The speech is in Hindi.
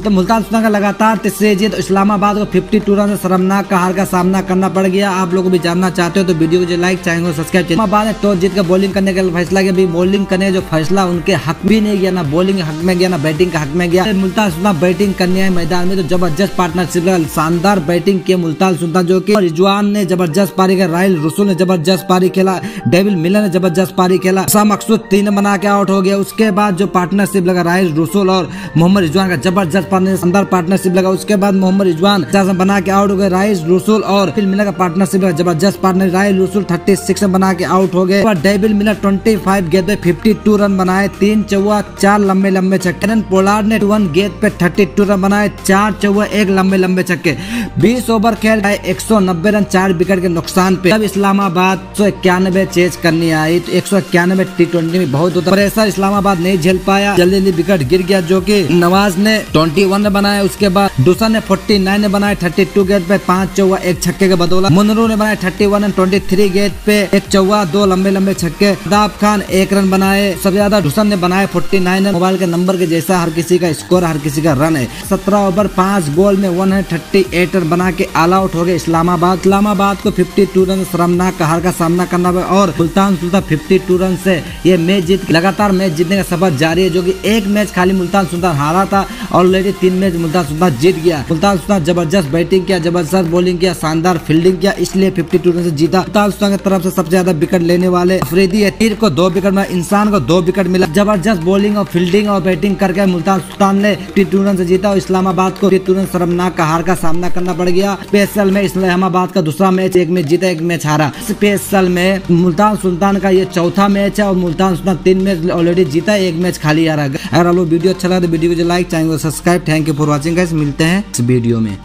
तो मुल्तान सुल्तान का लगातार तीसरी जीत, इस्लामाबाद को 52 रन से शर्मनाक का हार का सामना करना पड़ गया। आप लोग भी जानना चाहते हो तो वीडियो को जो लाइक चाहेंगे सब्सक्राइब इस्लामाबाद ने टॉस जीत कर बॉलिंग करने का फैसला किया। बॉलिंग करने का जो फैसला उनके हक भी नहीं गया, ना बॉलिंग हक में गया, ना बैटिंग का हक में गया। मुल्तान सुल्तान बैटिंग करने आए मैदान में तो ज़बरदस्त पार्टनरशिप शानदार बैटिंग किया मुल्तान सुल्तान जो की रिजवान ने ज़बरदस्त पारी किया राहिल रसूल ने ज़बरदस्त पारी खेला, डेविल मिलर ने ज़बरदस्त पारी खेला। मकसूद तीन बना के आउट हो गया। उसके बाद जो पार्टनरशिप लगा, राहिल रसुल और मोहम्मद रिजवान का ज़बरदस्त शानदार पार्टनरशिप लगा। उसके बाद मोहम्मद रिजवान बना के आउट हो गए राइस रसूल और फिर मिलर का पार्टनरशिप लगा। ज़बरदस्त पार्टनर राइस रसूल थर्टी सिक्स बना के आउट हो गए। डेविल मिलर ट्वेंटी फाइव गेंद पे फिफ्टी टू रन बनाए। तीन चौवा, चार लंबे लंबे छक्के। पोलार्ड ने वन गेंद पे थर्टी टू रन बनाए। चार चौवा, एक लंबे लंबे छक्के। बीस ओवर खेल एक सौ नब्बे रन, चार विकेट के नुकसान पे। अब इस्लामाबाद सौ इक्यानबे चेज करनी आई। तो एक सौ इक्यानबे टी ट्वेंटी में बहुत होता प्रेशर इस्लामाबाद नहीं झेल पाया। जल्दी जल्दी विकेट गिर गया, जो की नवाज़ ने ट्वेंटी वन बनाया, उसके बाद दूसरा ने फोर्टी नाइन ने बनाया, थर्टी टू गेंद पे पाँच चौवा एक छक्के के बदौला। मुनरू ने thirty one and twenty three गेंद पे एक चौवा, दो लंबे लंबे छक्के। दाब खान एक रन बनाए, सबसे ज़्यादा डुसन ने बनाए फोर्टी नाइन मोबाइल के नंबर के जैसा हर किसी का स्कोर, हर किसी का रन है। सत्रह ओवर, पाँच गोल में वन है, थर्टी एट रन बना के ऑल आउट हो गए इस्लामाबाद। इस्लामाबाद को फिफ्टी टू रन शर्मनाक हार का सामना करना पड़ा और Multan Sultan fifty two run से ये मैच जीत, लगातार मैच जीतने का सफ़र जारी है, जो की एक मैच खाली मुल्तान सुल्तान हारा था। ऑलरेडी तीन मैच मुल्तान सुल्तान जीत गया। मुल्तान सुल्तान ज़बरदस्त बैटिंग किया, ज़बरदस्त बॉलिंग किया, शानदार फील्डिंग किया, इसलिए 52 रन से जीता। मुल्तान सुल्तान की तरफ़ से सबसे ज़्यादा विकेट लेने वाले अफरीदी तीर को दो विकेट मिला, इंसान को दो विकेट मिला। ज़बरदस्त बॉलिंग और फील्डिंग और बैटिंग करके मुल्तान सुल्तान ने फिफ्टी टू रन से जीता और इस्लामाबाद को फिफ्टी रन शर्मनाक का हार का सामना करना पड़ गया। स्पेशल में इस्लामाबाद का दूसरा मैच एक मैच जीता, एक मैच हारा। स्पेशल में मुल्तान सुल्तान का ये चौथा मैच है और मुल्तान सुल्तान तीन मैच ऑलरेडी जीता, एक मैच खाली आ रहा अगर आप लोग वीडियो अच्छा लगा तो वीडियो को लाइक चाहेंगे subscribe thank you for watching मिलते हैं इस वीडियो में।